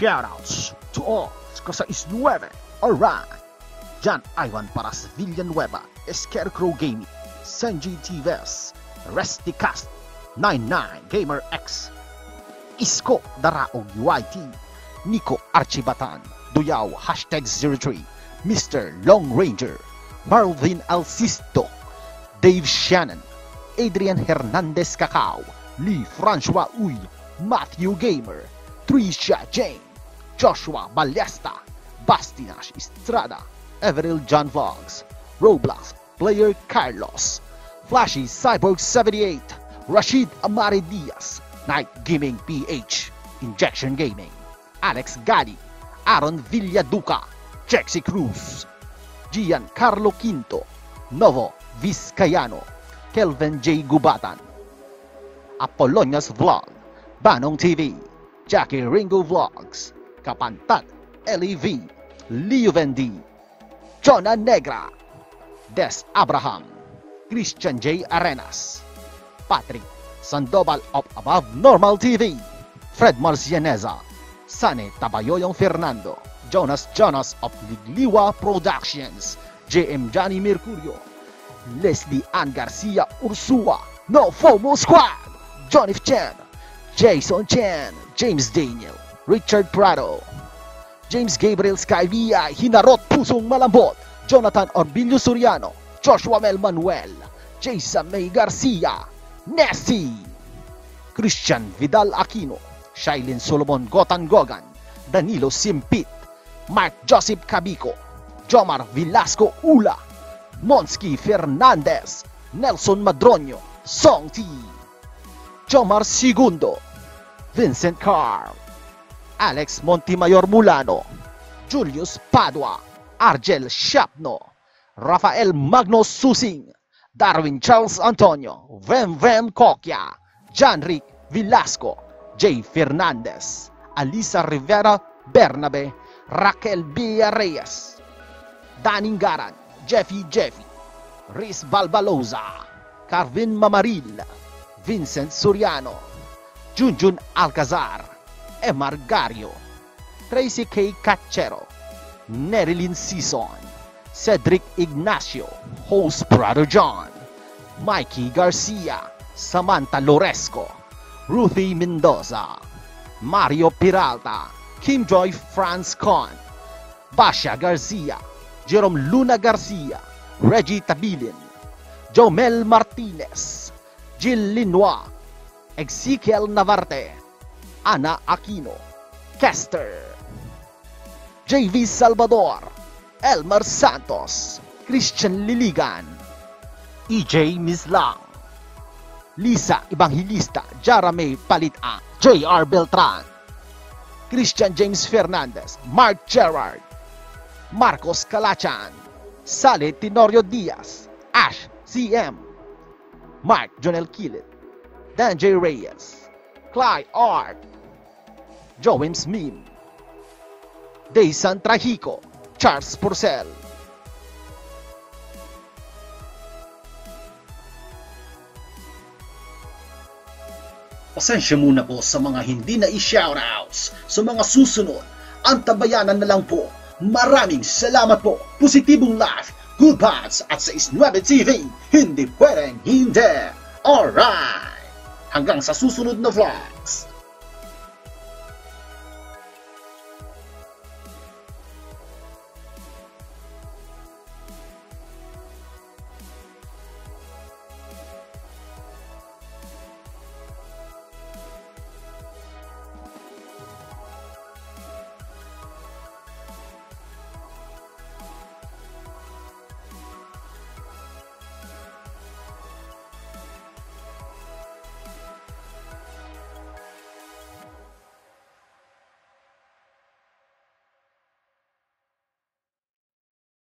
Shoutouts to all. Ko sa Isnueve. Alright! Jan Ivan para sa Villanueva, Scarecrow Gaming, Sanji TVS, Resty Cast, 99 Gamer X, Isko Daraog UIT, Nico Archibatan, Duyaw Hashtag 03, Mr. Long Ranger, Marvin Alcisto, Dave Shannon, Adrian Hernandez Cacao, Lee Francois Uy, Matthew Gamer, Trisha Jane, Joshua Ballesta, Bastinash Estrada, Everil John Vlogs, Roblox Player Carlos, Flashy Cyborg 78, Rashid Amari Diaz, Night Gaming PH, Injection Gaming, Alex Gali, Aaron Villaduca, Jexy Cruz, Gian Carlo Quinto, Novo Vizcayano, Kelvin J. Gubatan, Apollonias Vlog, Banong TV, Jackie Ringo Vlogs, Kapantat, LEV, Leo Vendi, Jonah Negra, Des Abraham, Christian J. Arenas, Patrick Sandoval of Above Normal TV, Fred Marcianeza, Sane Tabayoyong Fernando, Jonas Jonas of Ligliwa Productions, JM Johnny Mercurio, Leslie Ann Garcia Ursua, No FOMO Squad, Johnny Chen, Jason Chen, James Daniel, Richard Prado, James Gabriel Skyvia, Hinarot Pusong Malambot, Jonathan Orbilio Soriano, Joshua Mel Manuel, Jason May Garcia, Nessie, Christian Vidal Aquino, Shailin Solomon Gotan Gogan, Danilo Simpit, Mark Joseph Cabico, Jomar Velasco Ula, Monski Fernandez, Nelson Madroño, Song T, Jomar Segundo, Vincent Carl, Alex Montemayor Mulano, Julius Padua, Argel Shapno, Rafael Magno Susing, Darwin Charles Antonio, Vem Vem Coquia, Janric Velasco, J. Fernandez, Alisa Rivera Bernabe, Raquel Villarreyes, Daning Garan, Jeffy Jeffy, Riz Balbaloza, Carvin Mamaril, Vincent Soriano, Junjun Alcazar, Emar Gario, Tracy K. Cachero, Nerilyn Sison, Cedric Ignacio, Host Brother John, Mikey Garcia, Samantha Loresco, Ruthie Mendoza, Mario Peralta, Kim Joy Franz Con, Basha Garcia, Jerome Luna Garcia, Reggie Tabilin, Jomel Martinez, Jill Linois, Ezekiel Navarte, Ana Aquino, Kester, JV Salvador, Elmer Santos, Christian Liligan, EJ Mislang, Lisa Evangelista, Jarame Palita, JR Beltran, Christian James Fernandez, Mark Gerard, Marcos Calachan, Sale Tenorio Diaz, Ash CM, Mark Jonel Kilit, Dan J. Reyes, Clyde Art, Joems Mim, Daysan Trajico, Charles Purcell, Pasensya muna po sa mga hindi na i-shoutouts. Sa mga susunod, antabayanan na lang po. Maraming salamat po. Positibong life, good vibes at sa Isnuebe TV, hindi pwedeng hindi. Alright! Hanggang sa susunod na vlogs.